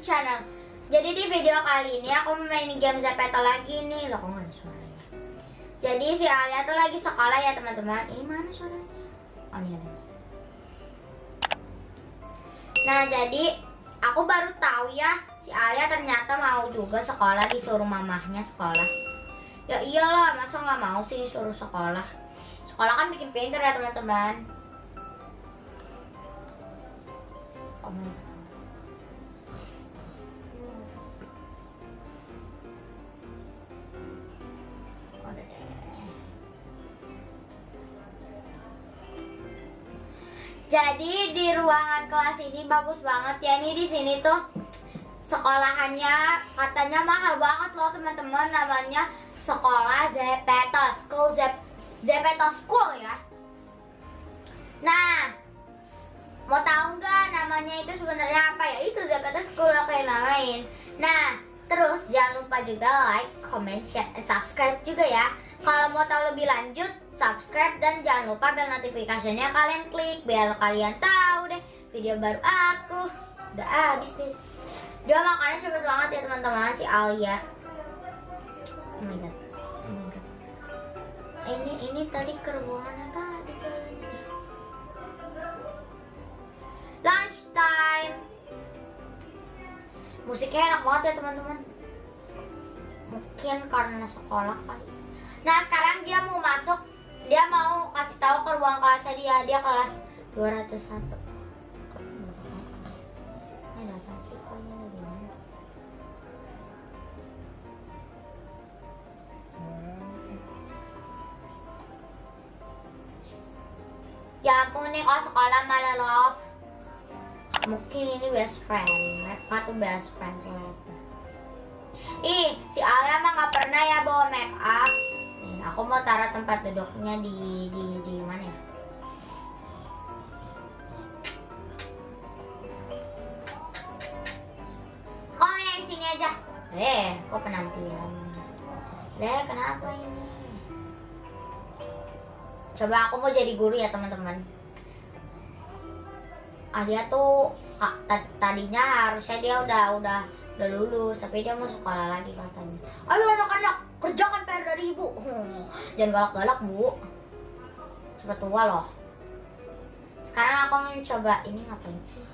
YouTube channel. Jadi di video kali ini aku main game Zepeto lagi nih. Loh kok ada suaranya? Jadi si Alia tuh lagi sekolah ya teman-teman. Ini mana suaranya? Oh ada. Nah jadi aku baru tahu ya si Alia ternyata mau juga sekolah disuruh mamahnya sekolah. Ya iyalah masa nggak mau sih suruh sekolah. Sekolah kan bikin pinter ya teman-teman. Jadi di ruangan kelas ini bagus banget ya nih di sini tuh sekolahannya katanya mahal banget loh teman-teman namanya sekolah Zepeto School Zep Zepeto School ya. Nah, mau tahu nggak namanya itu sebenarnya apa ya? Itu Zepeto School aku yang namain. Nah, terus jangan lupa juga like, comment, share, and subscribe juga ya. Kalau mau tahu lebih lanjut, subscribe dan jangan lupa bel notifikasinya kalian klik biar kalian tahu deh video baru aku. Udah habis deh. Dia makannya cepet banget ya teman-teman si Alia. Oh my god. Oh my god. Ini ini tadi ke ruangan yang tadi kayaknya. Lunch time. Musiknya enak banget ya teman-teman. Mungkin karena sekolah kali. Nah sekarang dia mau masuk, dia mau kasih tahu ke ruang kelasnya dia, dia kelas 201. Ini data sih, ada mana? Ya ampun nih kalau sekolah malah love Mungkin ini best friend Mereka tuh best friend ternyata. Ih, si Alia mah gak pernah tempat duduknya di di di mana ya? Yang sini aja? Eh, kok penampilan? Deh, kenapa ini? Coba aku mau jadi guru ya teman-teman. Alia tuh kak, ta- tadinya harusnya dia udah udah udah lulus, tapi dia mau sekolah lagi katanya. Ayo anak-anak kerjakan PR dari ibu. Hmm, jangan galak-galak bu. Cepet tua loh. Sekarang aku mau coba ini ngapain sih?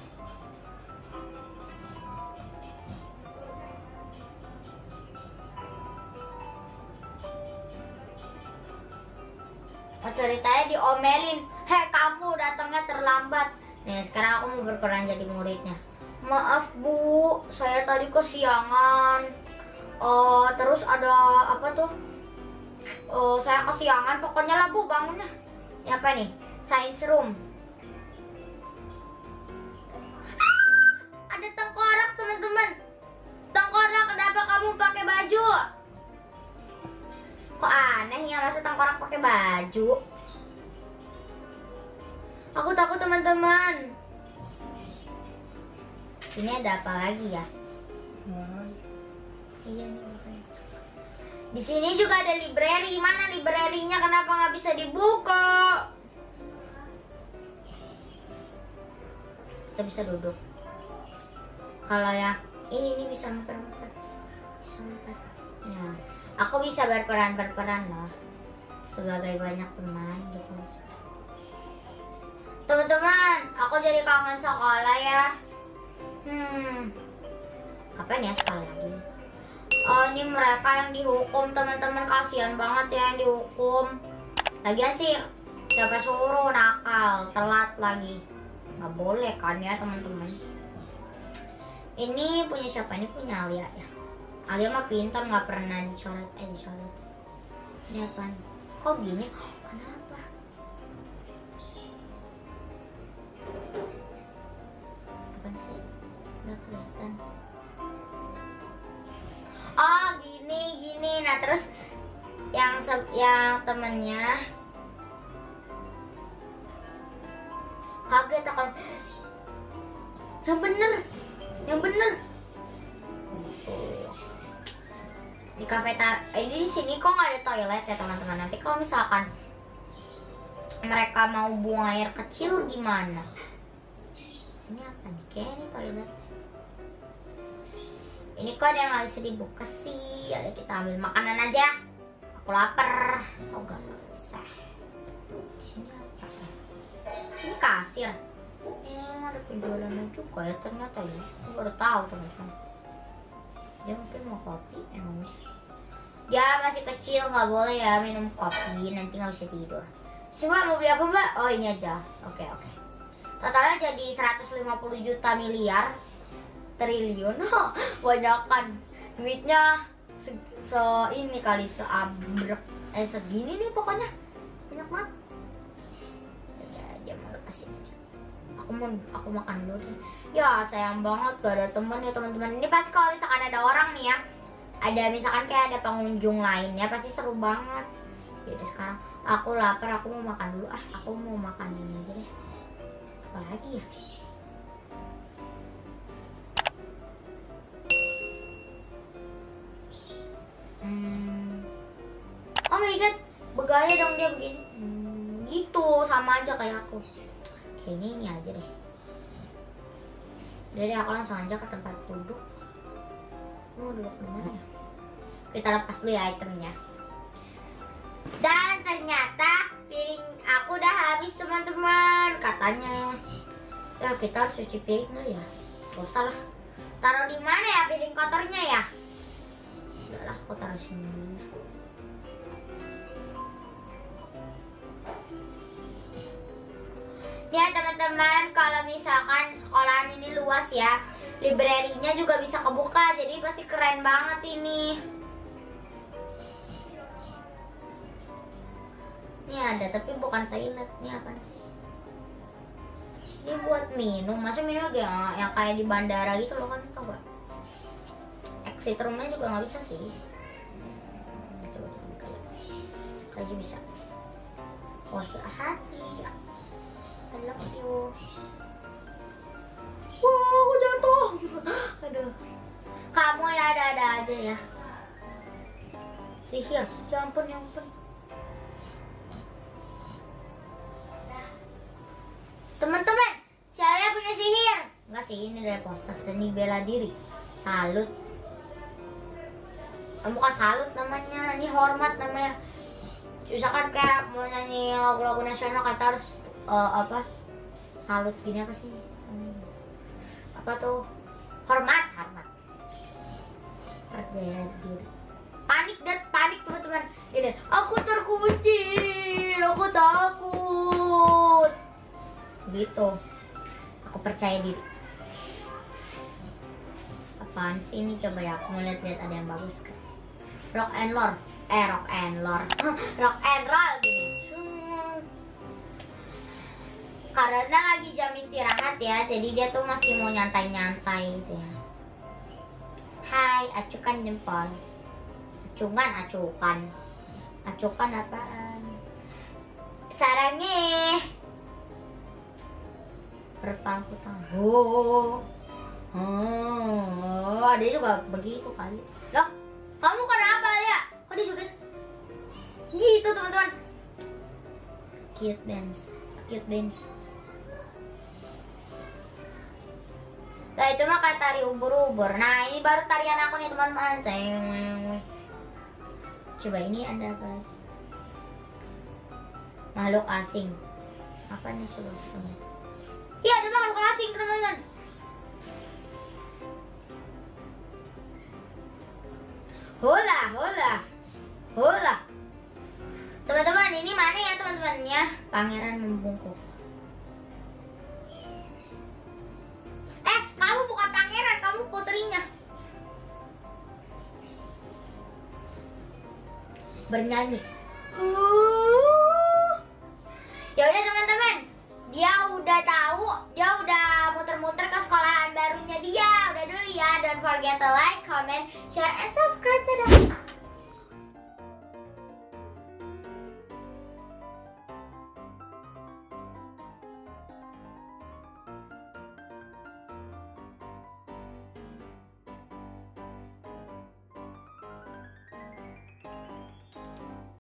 Oh, ceritanya diomelin. Hei kamu datangnya terlambat. Nih sekarang aku mau berperan jadi muridnya. Maaf bu, saya tadi kesiangan. Oh terus ada apa tuh? Oh saya kesiangan. Pokoknya lah bu bangun lah. Ini apa nih? Science room. Ada tengkorak teman-teman. Tengkorak kenapa kamu pakai baju? Kok aneh ya masa tengkorak pakai baju? Aku takut teman-teman. Ini ada apa lagi ya? Iya. Di sini juga ada library. Mana library-nya? Kenapa nggak bisa dibuka? Kita bisa duduk. Kalau ya ini, ini bisa mepet-mepet. Bisa. Ya, aku bisa berperan-berperan loh. Sebagai banyak teman gitu. Teman-teman, aku jadi kangen sekolah ya. Hmm, kapan ya sekolah lagi? Oh, ini mereka yang dihukum teman-teman kasihan banget ya yang dihukum. Lagian sih siapa suruh nakal, telat lagi. Nggak boleh kan ya teman-teman. Ini punya siapa? Ini punya Alia ya. Alia mah pintar nggak pernah dicoret eh dicoret. Ini apaan? Kok gini? Kenapa? Terus yang yang temennya kaget akan yang bener yang bener. Di kafeteria eh, di sini kok nggak ada toilet ya teman-teman? Nanti kalau misalkan mereka mau buang air kecil gimana? Sini apa nih? Kayak ini toilet ini kok ada yang nggak bisa dibuka sih? Ada kita ambil makanan aja. Aku lapar. Tau gak usah sini kasir. Ini ada penjualannya juga ya ternyata ya. Aku baru tahu teman-teman dia mungkin mau kopi emang dia masih kecil nggak boleh ya minum kopi. Nanti nggak bisa tidur. Coba mau beli apa mbak? Oh ini aja. Oke oke. Totalnya jadi 150 juta miliar Triliun. Banyak kan Duitnya se, se ini kali seabrek Eh segini nih pokoknya. Banyak banget. Ya dia mau lepasin aja. Aku mau aku makan dulu deh Ya sayang banget gak ada temen ya teman-teman. Ini pasti kalau misalkan ada orang nih ya Ada misalkan kayak ada pengunjung lainnya Pasti seru banget. Yaudah sekarang aku lapar aku mau makan dulu. Ah aku mau makan ini aja deh. Apa lagi ya hmm. oh my god. Begaya dong dia begini. Hmm, gitu sama aja kayak aku. Kayaknya ini aja deh. Jadi aku langsung aja ke tempat duduk. Mau duduk di mana ya? Kita lepas dulu ya itemnya. Dan ternyata piring aku udah habis teman-teman katanya. Ya kita harus cuci piring nggak ya. Usah lah. Taruh di mana ya piring kotornya ya udahlah aku taruh sini ya teman-teman kalau misalkan sekolahan ini luas ya librarinya juga bisa kebuka jadi pasti keren banget ini Ini ada, tapi bukan toilet. Ini apa sih? Ini buat minum. Masa minum yang, yang kayak di bandara gitu loh kan tau? Exit roomnya juga nggak bisa sih. Coba kita buka ya. Kayak bisa. Oh hati. I love you. Wow, aku jatuh. Aduh. Kamu ya ada-ada aja ya. Sihir. Ya ampun, ya ampun. Teman-teman, saya punya sihir. Enggak sih, ini dari postas seni bela diri. Salut. Bukan salut namanya, ini hormat namanya. Misalkan kayak mau nyanyi lagu-lagu nasional kita harus uh, apa? Salut gini apa sih? Hmm. Apa tuh? Hormat, hormat. Percaya diri. Panik dan panik teman-teman. Gini, aku terkunci, aku takut gitu aku percaya diri apaan sih ini coba ya aku mau lihat-lihat ada yang bagus kan rock and roll. Eh rock and roll. Rock and roll. Gini karena lagi jam istirahat ya jadi dia tuh masih mau nyantai-nyantai gitu ya. Hai acukan jempol. Acungan acukan. Acukan apaan? Sarangnya. Pertangku oh oh ada juga begitu kali. Loh kamu ya kok juga gitu teman-teman. Cute dance. Cute dance. Nah itu mah kayak tari ubur-ubur. Nah ini baru tarian aku nih teman-teman. Coba ini ada apa? Lagi Makhluk asing. Apa nih coba? Iya ada makhluk asing teman-teman. Hola, hola, hola. Teman-teman, ini mana ya teman-temannya? Pangeran membungkuk. Eh, kamu bukan pangeran, kamu putrinya. Bernyanyi.